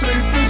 safe